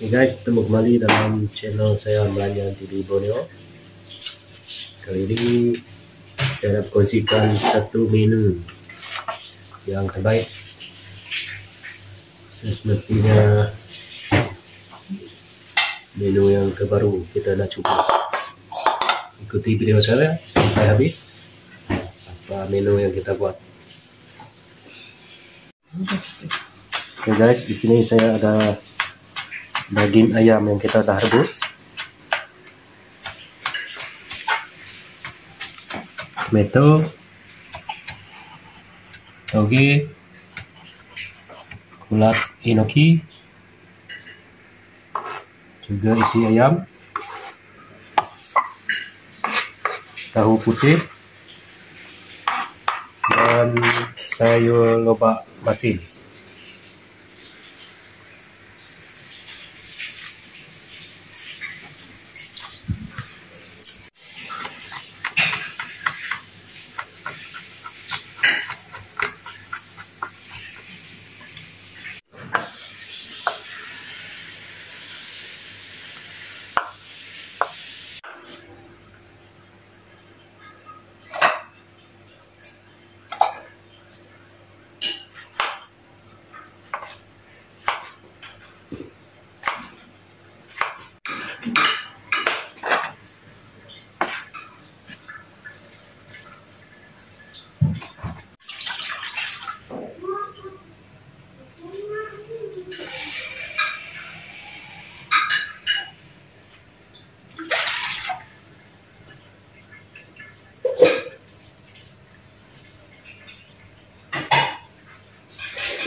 guys, ketemu kembali dalam channel saya Melanja TV Borneo. Kali ini saya nak kongsikan satu menu yang terbaik. Sepertinya menu yang terbaru kita nak cuba. Ikuti video saya sampai habis. Apa menu yang kita buat? Okay guys, di sini saya ada daging ayam yang kita dah rebus. Tomato. Toge. Kulat enoki. Juga isi ayam. Tahu putih. Dan sayur lobak masin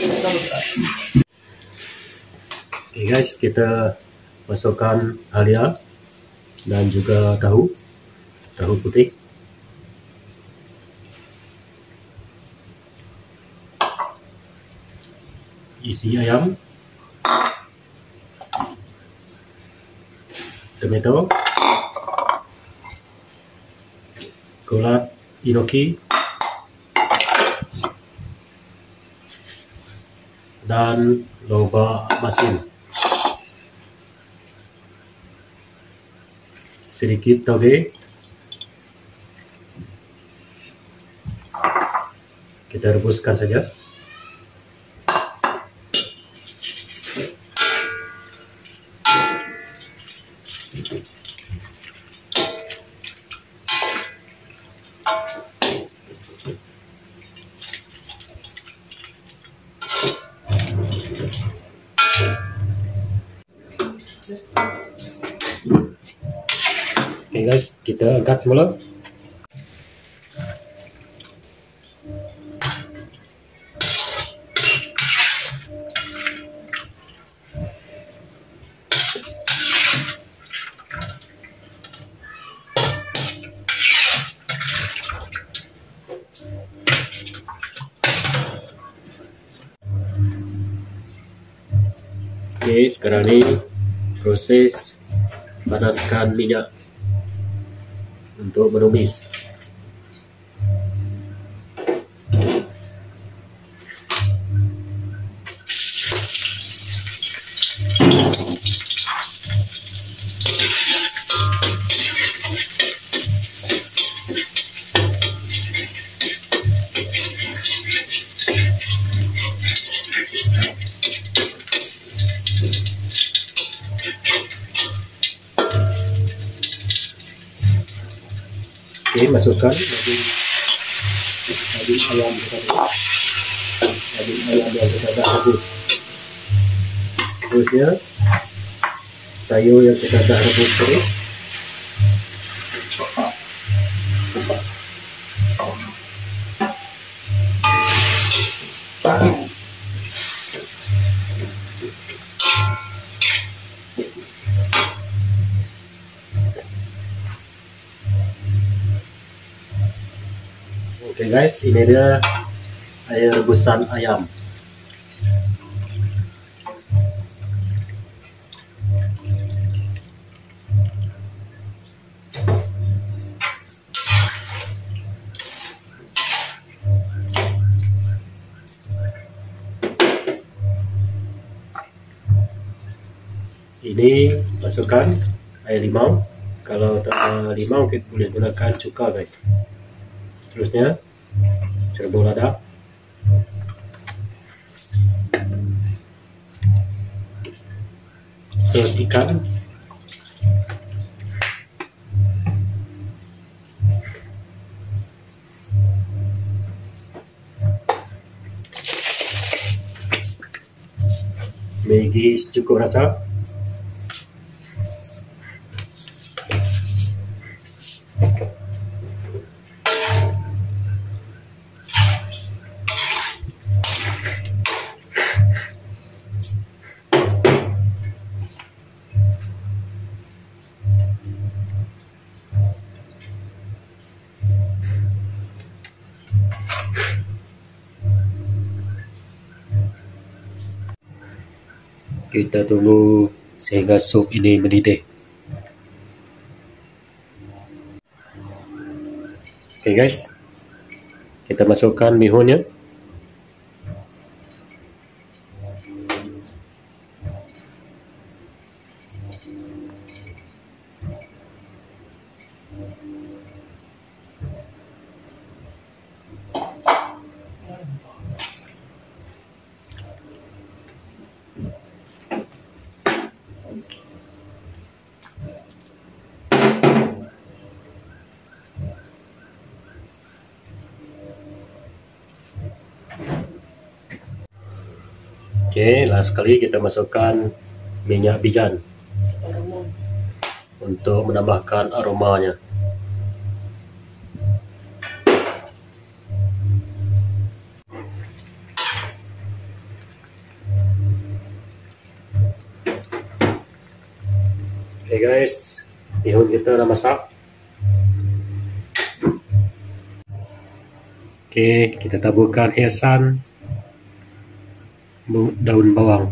Oke okay guys, kita masukkan halia dan juga tahu, tahu putih. Isi ayam, tomato, gula inoki, dan lobak masin. Sedikit toge. Kita rebuskan saja. Oke okay guys, kita angkat semula. Oke, okay, sekarang ini proses panaskan minyak untuk menumis. Oke, masukkan daging daging ayam kita daging ayam yang kita rebus. Seterusnya sayur yang kita dah rebus tadi. Oke okay guys, ini dia air rebusan ayam. ini masukkan air limau. Kalau tak ada limau kita boleh gunakan cuka guys. Seterusnya serbuk lada sos ikan. Maggi cukup rasa kita tunggu sehingga sup ini mendidih. Okay guys. Kita masukkan mihunnya Oke, last kali kita masukkan minyak bijan untuk menambahkan aromanya. Oke guys, bihun kita udah masak. Oke, kita taburkan hiasan daun bawang